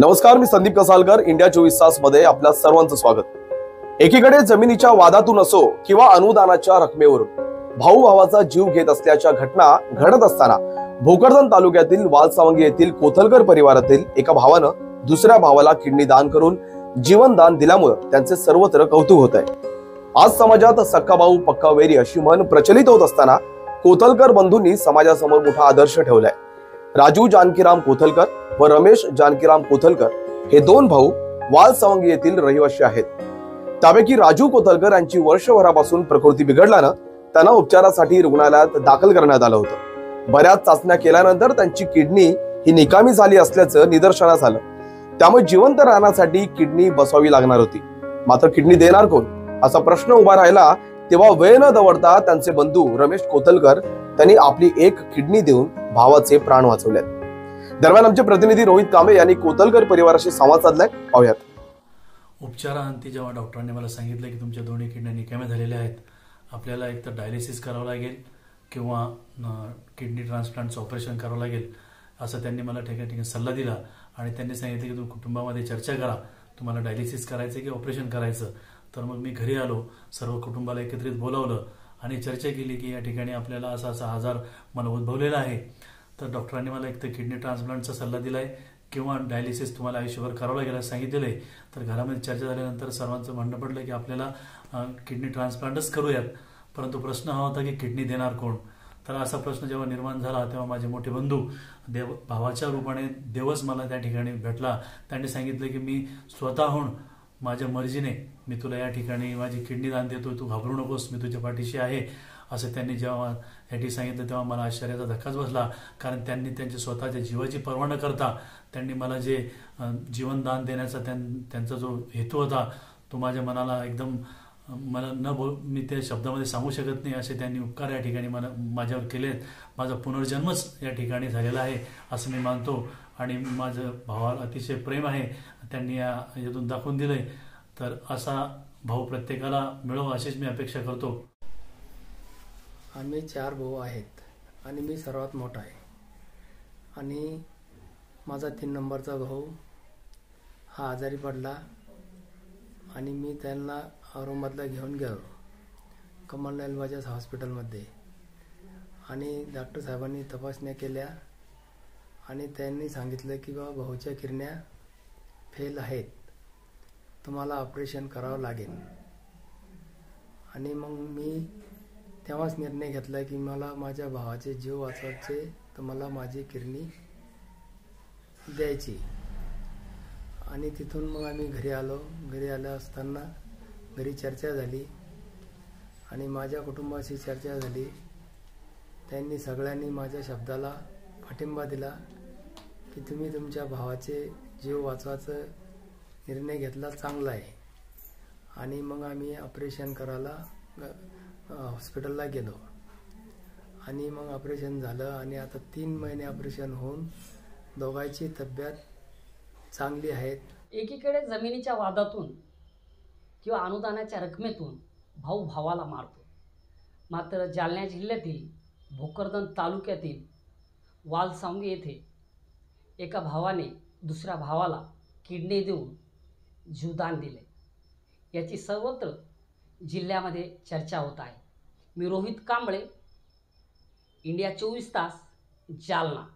नमस्कार मी संदीप कसालकर इंडिया चोवीस तासमध्ये आपल्या सर्वांचं स्वागत. एकीकडे जमिनीच्या वादातून असो किंवा अनुदानाच्या रकमेवरून भाऊ भावाचा जीव घेत असल्याच्या घटना घडत असताना भोकरदन तालुक्यातील वालसावंगी येथील कोथलकर परिवारातील एका भावानं दुसऱ्या भावाला किडनी दान करून जीवनदान दिल्यामुळं दिल्यामुळे त्यांचे सर्वत्र कौतुक होत आहे आज समाजात सक्का भाऊ पक्का वेरी अशी म्हण प्रचलित होत असताना कोथलकर बंधूंनी समाजासमोर मोठा आदर्श ठेवलाय. राजू जानकीराम कोथलकर व रमेश जानकीराम कोथलकर हे दोन भाऊ वालसावंगी येथील रहिवासी आहेत. त्यापैकी राजू कोथलकर यांची वर्षभरापासून प्रकृती बिघडल्यानं त्यांना उपचारासाठी रुग्णालयात दाखल करण्यात आलं होतं. बऱ्याच चाचण्या केल्यानंतर त्यांची किडनी ही निकामी झाली असल्याचं निदर्शनास आलं. त्यामुळे जिवंत राहण्यासाठी किडनी बसवावी लागणार होती. मात्र किडनी देणार कोण? असा प्रश्न उभा राहिला तेव्हा वेळ न दवडता त्यांचे बंधू रमेश कोथलकर त्यांनी आपली एक किडनी देऊन भावाचे प्राण वाचवले दरम्यान आमचे प्रतिनिधी रोहित कांबे यांनी कोतलकर परिवाराशी संवाद साधलाय. पाहूयात. उपचारांती जेव्हा डॉक्टरांनी मला सांगितलं की तुमच्या दोन्ही किडण्या निकाम्या झालेल्या आहेत आपल्याला एक तर डायलिसिस करावं लागेल किंवा किडनी ट्रान्सप्लांटचं ऑपरेशन करावं लागेल असं त्यांनी मला ठिकाणी ठिकाणी सल्ला दिला आणि त्यांनी सांगितलं की तुम्ही कुटुंबामध्ये चर्चा करा तुम्हाला डायलिसिस करायचं की ऑपरेशन करायचं. तर मग मी घरी आलो सर्व कुटुंबाला एकत्रित बोलावलं आणि चर्चा केली की या ठिकाणी आपल्याला असा असा आजार मला उद्भवलेला आहे. तर डॉक्टरांनी मला एक तर किडनी ट्रान्सप्लांटचा सल्ला दिलाय किंवा डायलिसिस तुम्हाला आयुष्यभर करावं लागेल असं सांगितलेलं आहे तर घरामध्ये चर्चा झाल्यानंतर सर्वांचं म्हणणं पडलं की आपल्याला किडनी ट्रान्सप्लांटच करूयात. परंतु प्रश्न हा होता की किडनी देणार कोण? तर असा प्रश्न जेव्हा निर्माण झाला तेव्हा माझे मोठे बंधू देव भावाच्या रूपाने देवच मला त्या ठिकाणी भेटला. त्यांनी सांगितलं की मी स्वतःहून माझ्या मर्जीने मी तुला या ठिकाणी माझी किडनी दान देतो तू घाबरू नकोस मी तुझ्या पाठीशी आहे असं त्यांनी जेव्हा याठी सांगितलं तेव्हा मला आश्चर्याचा धक्काच बसला. कारण त्यांनी त्यांच्या स्वतःच्या जीवाची पर्वा न करता त्यांनी मला जे जीवनदान देण्याचा त्यां- त्यांचा जो हेतू होता तो माझ्या मनाला एकदम मला न बोल मी त्या शब्दामध्ये सांगू शकत नाही असे त्यांनी उपकार या ठिकाणी मला माझ्यावर केले माझा पुनर्जन्मच या ठिकाणी झालेला आहे असं मी मानतो. आणि माझं भावाला अतिशय प्रेम आहे. त्यांनी या यातून दाखवून दिलंय. तर असा भाऊ प्रत्येकाला मिळो अशीच मी अपेक्षा करतो. आम्ही चार भाऊ आहेत. आणि मी सर्वात मोठा आहे. आणि माझा तीन नंबरचा भाऊ हा आजारी पडला. आणि मी त्यांना औरंगाबादला घेऊन गेलो. कमललाल बजाज हॉस्पिटलमध्ये. आणि डॉक्टर साहेबांनी तपासण्या केल्या आणि त्यांनी सांगितलं की बाबा भाऊच्या किरण्या फेल आहेत. तुम्हाला ऑपरेशन करावं लागेल. आणि मग मी तेव्हाच निर्णय घेतला की मला माझ्या भावाचे जीव वाचवायचे तर मला माझी किरणी द्यायची. आणि तिथून मग आम्ही घरी आलो. घरी आलो असताना घरी चर्चा झाली आणि माझ्या कुटुंबाशी चर्चा झाली. त्यांनी सगळ्यांनी माझ्या शब्दाला पाठिंबा दिला की तुम्ही तुमच्या भावाचे जीव वाचवायचं निर्णय घेतला चांगला आहे. आणि मग आम्ही ऑपरेशन करायला हॉस्पिटलला गेलो. आणि मग ऑपरेशन झालं आणि आता तीन महिने ऑपरेशन होऊन दोघांची तब्येत चांगली आहेत. एकीकडे जमिनीच्या वादातून किंवा अनुदानाच्या रकमेतून भाऊ भावाला मारतो. मात्र जालना जिल्ह्यातील भोकरदन तालुक्यातील वालसांग येथे एका भावाने दुसऱ्या भावाला किडनी देऊन जीवदान दिले. याची सर्वत्र जिल्ह्यामध्ये चर्चा होत आहे. मी रोहित कांबळे इंडिया चोवीस तास जालना.